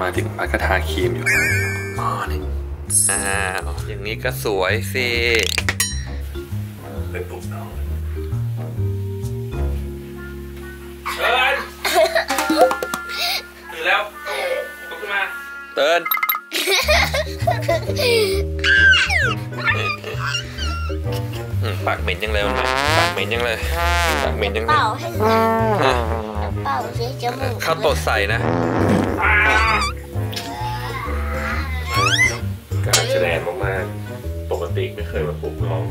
มาถึงป้าก็ทาครีมอยู่อ๋อนี่อ้าวอย่างนี้ก็สวยสิไปปลุกน้องเตือนตื่นแล้วลุกขึ้นมาเตือนอืมปากเหม็นยังเลยมันไหมปากเหม็นยังเลยปากเหม็นยังเลยเป่าให้หน่อยอะเป่าสิจมูกข้าวตดใส่นะ การแสดงมากๆปกติไม่เคยมาปลุกน้อง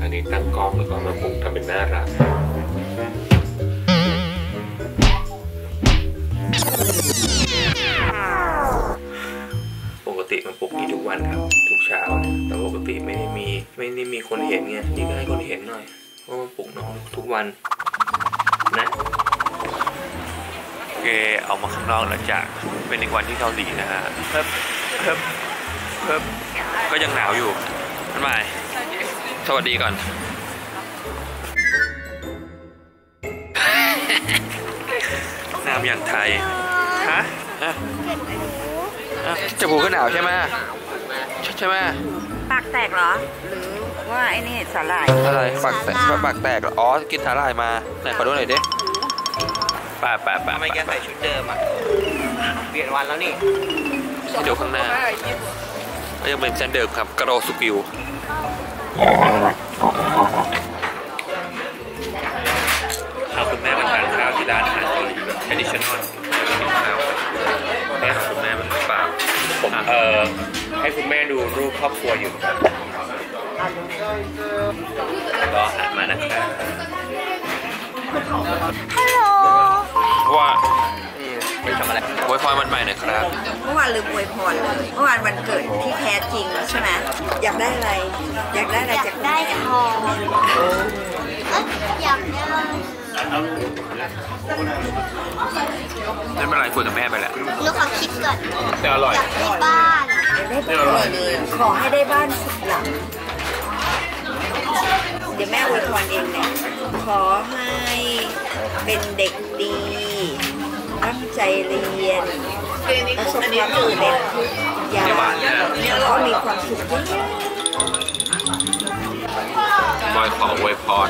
อันนี้ตั้งกล้องแล้วก็มาปลุกทำเป็นน่ารักปกติมันปลุกนี้ทุกวันครับ ทุกเช้า แต่ปกติไม่ได้มีไม่ได้มีคนเห็นไงนี่ก็ให้คนเห็นหน่อยว่าะมันปลุกน้องทุกวันนะ เคเอามาข้างนอกแล้วจ้ะเป็นอีกวันที่เกาหลีนะฮะเพิ่มเพิ่มเพิ่มก็ยังหนาวอยู่มันหมายสวัสดีก่อน น้ำอย่างไทยฮะอะอะจมูกก็หนาวใช่ไหมใช่ไหมปากแตกเหรอ หรือว่าไอ้นี่สาหร่ายอะไรปากแตกปากแตกเหรอ อ๋อ กินสาหร่ายมา ไหนขอดูหน่อยดิ ป่าป่าป่าทำไมแกใส่ชุดเดิมอะ เปลี่ยนวันแล้วนี่ให้ดูข้างหน้าก็ยังเป็นเส้นเดิมครับกระโรสุกิวพาคุณแม่มาทานข้าวที่ร้านอาหารเกาหลี traditional กินข้าวแม่ของคุณแม่มันหรือเปล่าผมเอ่อให้คุณแม่ดูรูปครอบครัวอยู่ครับรออาหารมานะครับฮัลโหล ว่าไปทำอะไรไว้พรมันใหม่หน่อยครับ เมื่อวานลืมอวยพรเลยเมื่อวานวันเกิดที่แท้จริงใช่ไหมอยากได้อะไร อยากได้อะไรอยาจากกได้ทองเอ้ยอยากได้ไม่เป็นไรคุยกับแม่ไปแหละหนูขอคิดก่อนแต่อร่อยอยากได้บ้านได้บ้านเลยขอให้ได้บ้านสิบหลังเดี๋ยวแม่อวยพรเองเนี่ยขอให้เป็นเด็กดี ตั้งใจเรียนประสบความสำเร็จทุกอย่างแล้วก็มีความสุขเยอะบอยขออวยพร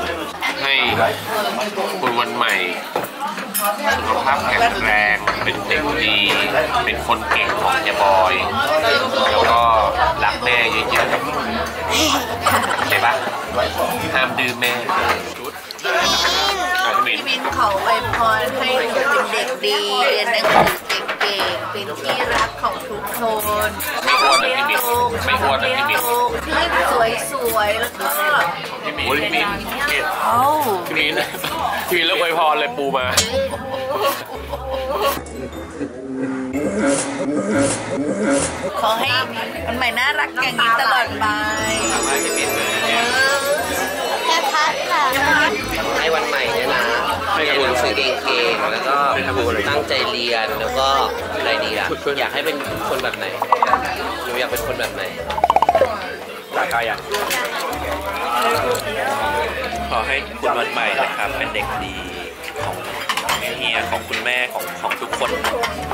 ให้คุณวันใหม่ สุขภาพแข็งแรง เป็นเด็กดี เป็นคนเก่งของเฮียบอย แล้วก็รักแม่เยอะๆเข้าใจปะห้ามดื้อแม่ชุด จะมีพี่บินขออวยพรให้หนูเป็นเด็กดีเรียนหนังสือเก่งๆเป็นที่รักของทุกคนไม่อ้วนนะพี่บินไม่อ้วนนะพี่บินที่สวยๆแล้วก็พี่บินพี่บินเอ้าพี่บินพี่บินแล้วอวยพรเลยปูมา ขอให้มันใหม่น่ารักอย่างนี้ตลอดไปแค่พัดค่ะให้วันใหม่เนี่ยนะ เรียนหนังสือเก่งๆแล้วก็ตั้งใจเรียนแล้วก็อะไรดีล่ะอยากให้เป็นคนแบบไหนหนูอยากเป็นคนแบบไหนตาคายังขอให้คุณวันใหม่นะครับ เป็นเด็กดีของเฮียของคุณแม่ของของทุกคน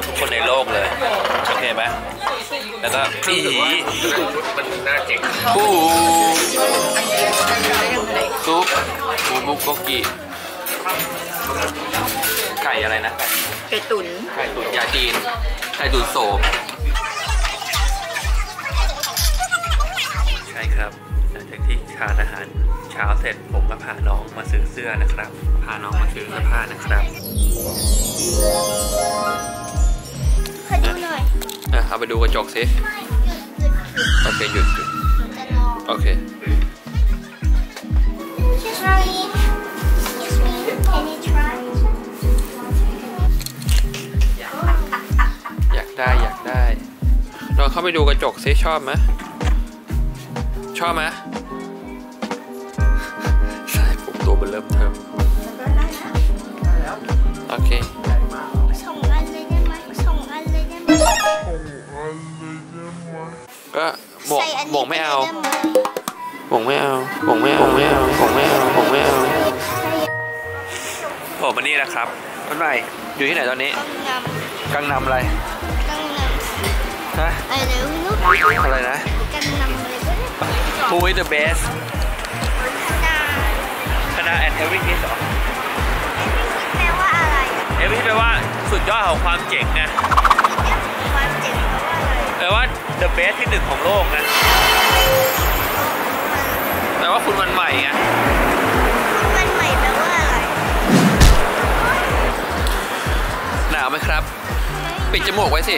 ทุกคนในโลกเลย โอเคไหมแล้วก็ปีมันน่าเจ๋งปูซุปปูมุกโกกิ ไก่อะไรนะ ไก่ตุ๋นไข่ตุ๋นยาจีนไข่ตุ๋นโสม ใช่ครับ หลังจากที่ทานอาหารเช้าเสร็จผมก็พาน้องมาซื้อเสื้อนะครับ พาน้องมาซื้อเสื้อผ้านะครับขอดูหน่อยอะเอาไปดูกระจกสิ โอเคหยุดหยุดจะลองโอเค Excuse ไปดูกระจกสิชอบไหมชอบไหมใช่ผมตัวเบนเริ่มเทิมโอเคส่งอันเลยได้ไหมส่งอันเลยได้ไหมก็หมวกใส่อันหมนี้วกไม่เอาปลยด้หหมวกไม่เอาหมวกไม่เอาหมวกไม่เอาหมวกไม่เอาหมวกไม่เอาผมมานี่นะครับวันใหม่อยู่ที่ไหนตอนนี้กังนกังนำอะไรำกังน ฮะอะไรไม่รู้อะไรนะกันนำอะไรก็ได้ Who is the best ดาคณะ and every kiss เหรอแปลว่าอะไร every แปลว่าสุดยอดของความเจ๋งไงความเจ็บแปลว่าอะไร แปลว่า the best ที่หนึ่งของโลกนะแปลว่าคุณวันใหม่ไงมันใหม่แปลว่าอะไรหนาวไหมครับ ปิดจมูกไว้สิ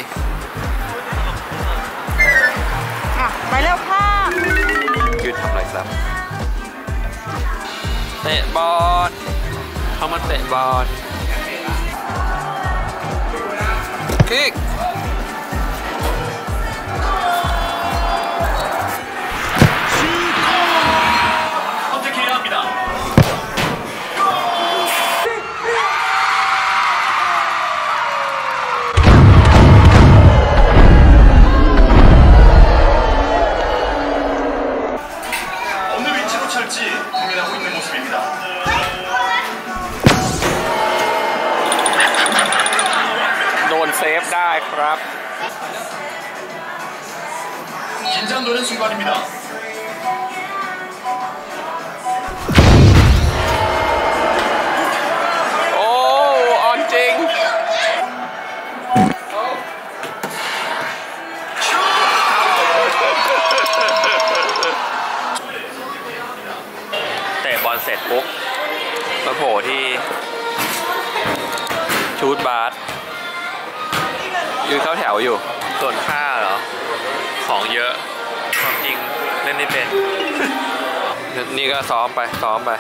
ไปแล้วค่ะยืนทำอะไรครับเตะบอลเข้ามาเตะบอลคิก เซฟได้ครับ 긴장되는 순간입니다. โอ้ ออนจริง เตะบอลเสร็จปุ๊บมาโผล่ที่ ชูดบาส ส ยืนเข้าแถวอยู่ส่วนค่าเหรอ ของเยอะความจริงเล่นไม่เป็น นี่ก็ซ้อมไปซ้อมไป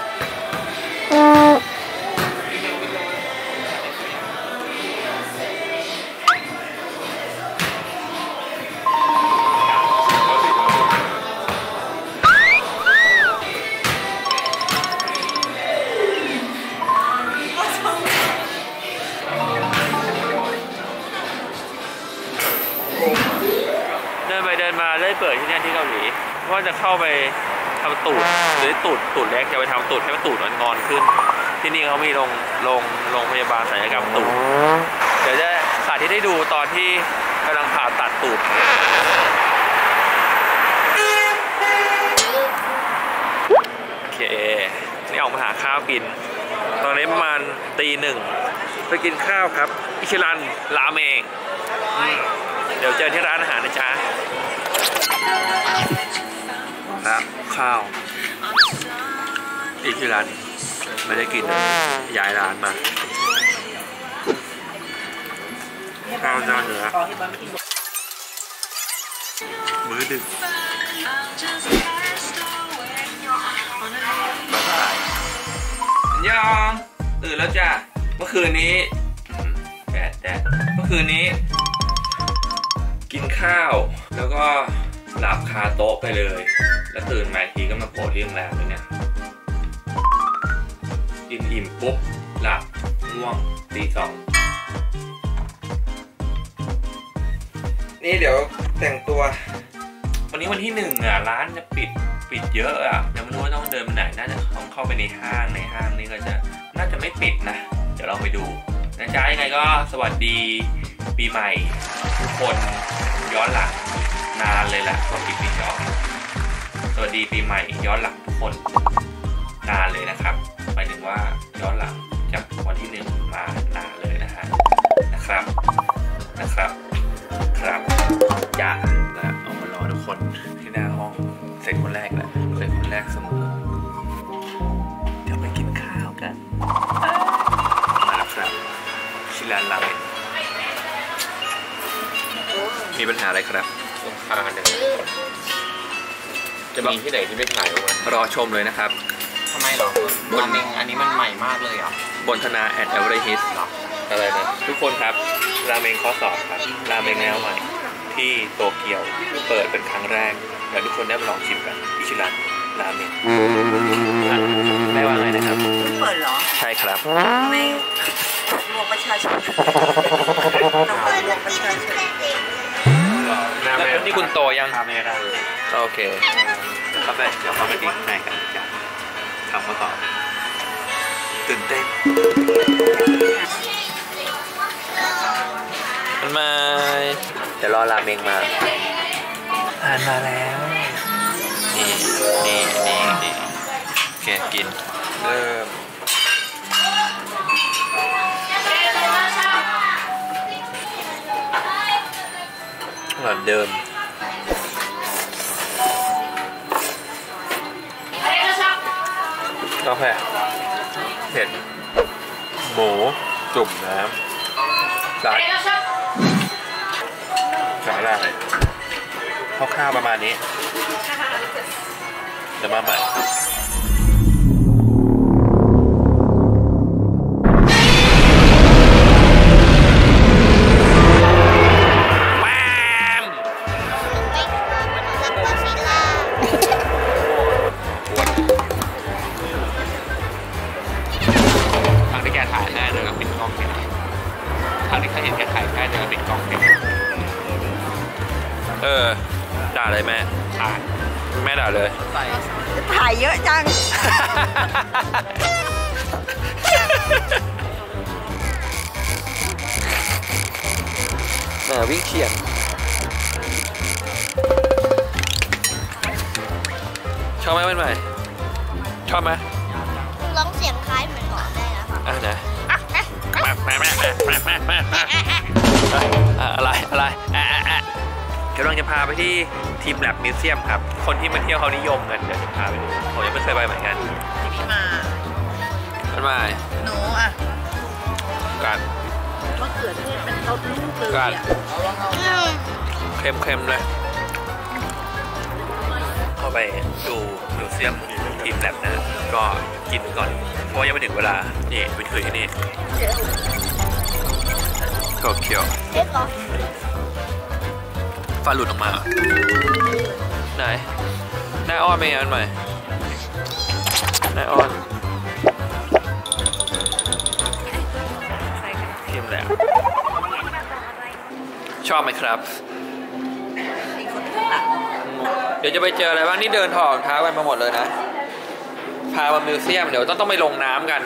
ว่าจะเข้าไปทำตูดหรือตูดตูดเล็กจะไปทำตูดให้มันตูดมันงอนขึ้น ที่นี่เขามีโรงโรงโรงพยาบาลศัลยกรรมตูดเดี๋ยวจะสาธิตให้ดูตอนที่กำลังผ่าตัดตูดโอเคนี่ออกมาหาข้าวกิน ตอนนี้ประมาณตีหนึ่งไปกินข้าวครับ อิชิรันราเมงอืมเดี๋ยวเจอที่ร้านอาหารนะจ๊ะ ครับข้าวอิชิรันไม่ได้กินย้ายร้านมาข้าวจ้าเนื้อมื้อดึกบ๊ายบายยองตื่นแล้วจ้ะเมื่อคืนนี้แดดแดดเมื่อคืนนี้ กินข้าวแล้วก็หลับคาโต๊ะไปเลย แล้วตื่นมาทีก็มาโผล่ที่โรงแรมเลยเนี่ยกินอิ่มปุ๊บ หลับง่วงตีสองนี่เดี๋ยวแต่งตัว วันนี้วันที่หนึ่งอะ ร้านจะปิดปิดเยอะอะยังไม่รู้ว่าต้องเดินไปไหนน่าจะต้องเข้าไปในห้างในห้างนี่ก็จะน่าจะไม่ปิดนะ เดี๋ยวเราไปดูนะจ๊ะยังไงก็สวัสดีปีใหม่ ทุกคนย้อนหลังนานเลยแหละก็ปิดปีจอส วัสดีปีใหม่ย้อนหลังทุกคนนานเลยนะครับหมายถึงว่าย้อนหลังจากวันที่หนึ่งมานานเลยนะฮะนะครับนะครับ ครับจ้าแล้วเอามารอทุกคนที่หน้าห้องเสร็จคนแรกแหละเสร็จคนแรกเสมอเดี๋ยวไปกินข้าวกันมาแล้วครับชิลานราเมนมีปัญหาอะไรครับสงครามเนี่ย จะมีที่ไหนที่ไม่ถ่ายออกมารอชมเลยนะครับ ทำไมหรอราเมงอันนี้มันใหม่มากเลยอะบนธนาแอดเอเวอร์ฮิสอะไรนะทุกคนครับ ราเมงข้อสอบครับ ราเมงแนวใหม่ที่โตเกียวเปิดเป็นครั้งแรกอยากให้ทุกคนได้มาลองชิมกันอิชิรันราเมงไม่ว่าไงนะครับ เพิ่งเปิดเหรอใช่ครับ ไม่รวมประชาชนต้องไปรวมประชาชน แล้วนี่คุณโตยัง ทำไม่ได้ โอเค ก็ไปเดี๋ยวเขาไปดิ้งในกันจ้ะทำข้อสอบตื่นเต้นมันมาแต่ยวรอราเมงมาทานมาแล้ว นี่นี่นี่นี่โอเคกิน เริ่มเหมือนเดิม กาแฟเผ็ดหมูจุ่มน้ำสาดสาหร่ายคร่าวๆประมาณนี้เดี๋ยวมาใหม่ ทางที่เขาเห็นแกถ่ายได้เลยก็ปิดกล้องแกเออ ด่าเลยแม่ถ่ายแม่ด่าเลยถ่ายเยอะจัง แหมวิ่งเฉียงชอบไหมเป็นใหม่ชอบไหมร้องเสียงคล้ายเหมือนหมอได้นะคะอะไหนอะ อะไรอะไรอะอะอะกำลังจะพาไปที่ทีมแลบมิวเซียมครับ คนที่มาเที่ยวเขานิยมกันเดี๋ยวจะพาไปดูผมยังไม่เคยไปเหมือนกันพี่มาเป็นม่หนูอะกัดมะเขือเทศเป็นต้นลูกเลยกัดอะอืมเค็มๆเลยเข้าไปดูมิวเซียมทีมแลบนะก็กิน ก่อนเพราะยังไม่ถึงเวลา นี่ไปคุยที่นี่โตเกียวเอ๊ะเหรอฟันหลุดออกมา ไหนน้าอ้อนเป็นไงอันใหม่น้าอ้อนเค็มแหละชอบไหมครับ เดี๋ยวจะไปเจออะไรบ้างนี่เดินถอดเท้ากันมาหมดเลยนะามามิวเซียมเดี๋ยวต้องต้องไปลงน้ำกัน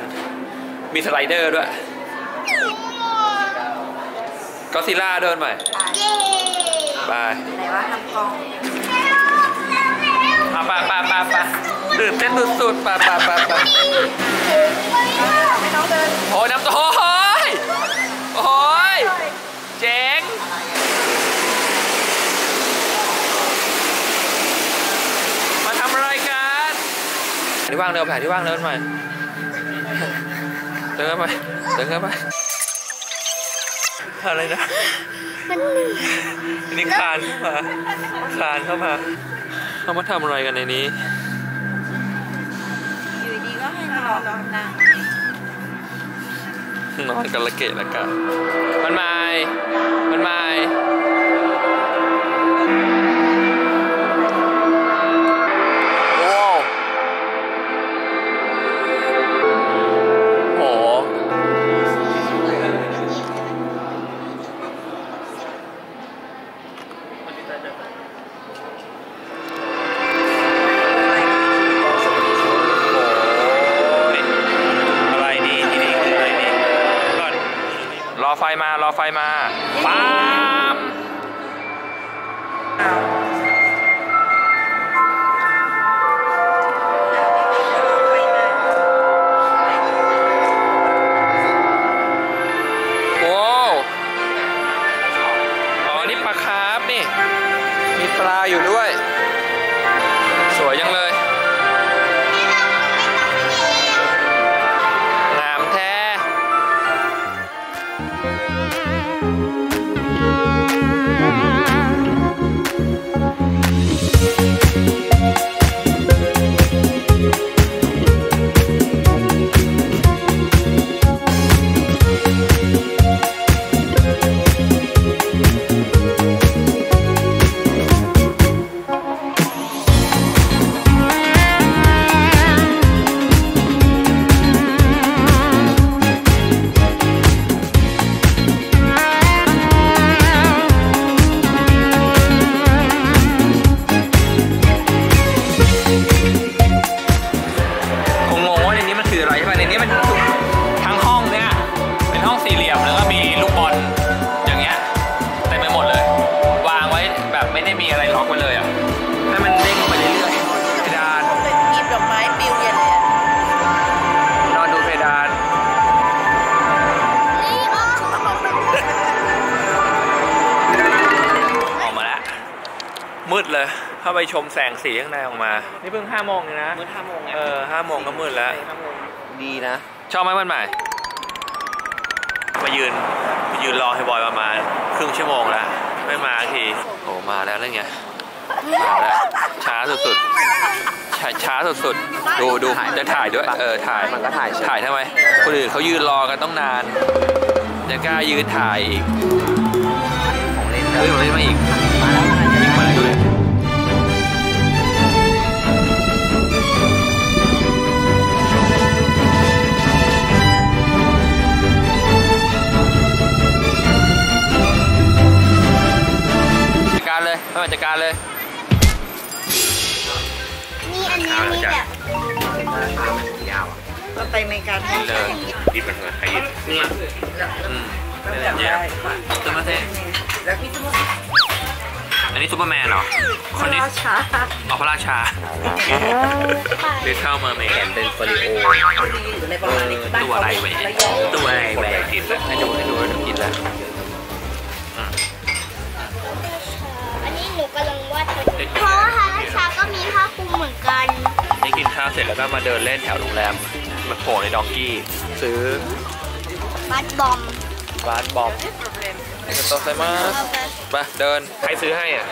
มีสไลเดอร์ด้วยก็ซิล่าเดินใหม่เย้ไปไหนว่าทำกองเอาไปไปไปไปตื่นเต้นสุดๆไปไปไปไปไม่ต้องเดินโอ้ยน้ำตกโอ้ยโอ้ยเจ๋ง มาทำอะไรกัน ที่ว่างเดินไปที่ว่างเดินไปเดินไปเดินไปอะไรนะมันเหนื่อยอันนี่คานเข้ามาคานเข้ามาเขามาทำอะไรกันในนี้ อยู่ดีก็ให้นอนนั่งนอนกันละเกะละกะมันไม่มันไม่โาไปชมแสงสีข้างในออกมา นี่เพิ่งห้าโมงเองนะ มืดห้าโมงไงเออห้าโมงก็มืดแล้ว ห้าโมงดีนะ ชอบไหมวันใหม่ มายืนมายืนรอให้บอยประมาณครึ่งชั่วโมงแล้ว ไม่มาทีโอ้มาแล้วแล้วไงมาแล้วช้าสุดๆช้าช้าสุดๆดูดูจะถ่ายด้วยเออถ่ายมันก็ถ่ายใช่ไหม ถ่ายทำไมคนอื่นเขายืนรอกันต้องนานจะกล้ายืนถ่ายอีกของเล่นเฮ้ยผมเล่นมาอีกวิ่งมา ไม่มาจัดการเลยนี่อันนี้มีแบบยาวอะเราไปอเมริกานี่เลยดีเป็นไงใครยินเนี่ยอืมเนี่ยซูเปอร์เซ่อันนี้ซูเปอร์แมนเหรอคนนี้ช้าอ๋อพระราชา Little Mermaid เป็นฟอริโอตัวอะไรแหวตัวอะไรแหวกินแล้วให้ดูให้ดูแล้วกินแล้ว วาดเพราะว่าฮาราชาก็มีผ้าคลุมเหมือนกันนี่กินข้าวเสร็จแล้วก็มาเดินเล่นแถวโรงแรมมาโผล่ในดองกี้ ซื้อบัตบอมบาสบอมนี่ก็โตไซมาสไปเดิน ใครซื้อให้อะ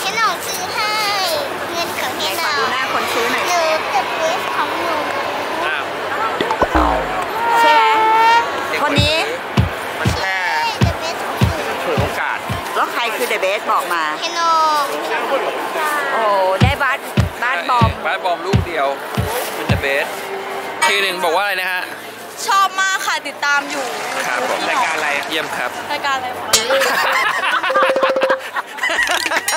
เห็นหนองซื้อให้ เงินของเห็นหนอดูงหน้าคนซื้อหน่อย หนูเก็บเวสของหนูอ้าวใช่ไหม คนนี้ มันแค่เก็บเวสของหนูถือโอกาส แล้วใครคือเดอะเบสบอกมาเห็นหนองโอ้ได้บัสบัสบอม บาสบอมลูกเดียวเป็นเดอะเบสทีหนึ่งบอกว่าอะไรนะฮะ ชอบมากค่ะติดตามอยู่ครับผม รายการอะไรเยี่ยมครับ รายการอะไรคะไม่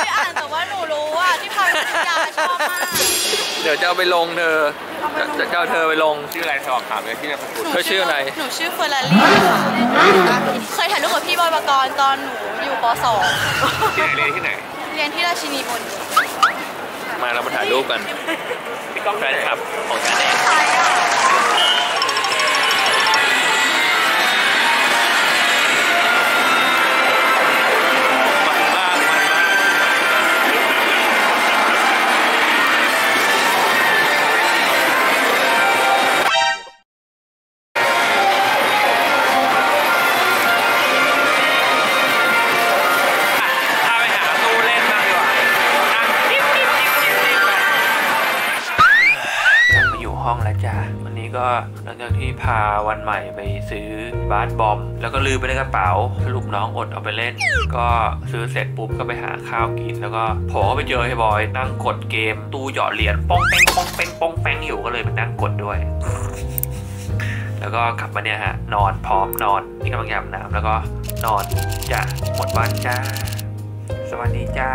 ได้อ่านแต่ว่าหนูรู้ว่าที่พาไปพัทยาชอบมาก เดี๋ยวจะเอาไปลงเธอจะจะเอาเธอไปลง ชื่ออะไรสอบถามเลยที่นามสกุลเธอชื่ออะไร หนูชื่อเฟอร์รารี่ค่ะเคยถ่ายรูปกับพี่บอยปกรณ์ตอนหนูอยู่ป .2 ที่ไหนเรียนที่ไหน เรียนที่ราชินีบน มาเรามาถ่ายรูปกันแฟนคลับของฉันเอง หลังจากที่พาวันใหม่ไปซื้อบาสบอม แล้วก็ลืมไปในกระเป๋าสรุปน้องอดเอาไปเล่น ก็ซื้อเสร็จปุ๊บก็ไปหาข้าวกิน แล้วก็ผล่เข้าไปเจอไอ้บอย นั่งกดเกม ตู้หยอดเหรียญป้องแป้งป้องแป้งป้องแป้งอยู่ก็เลยไปนั่งกดด้วยแล้วก็กลับมาเนี่ยฮะนอนพร้อมนอนนี่กำลังยามน้ำแล้วก็นอนจะหมดวันจ้า สวัสดีจ้า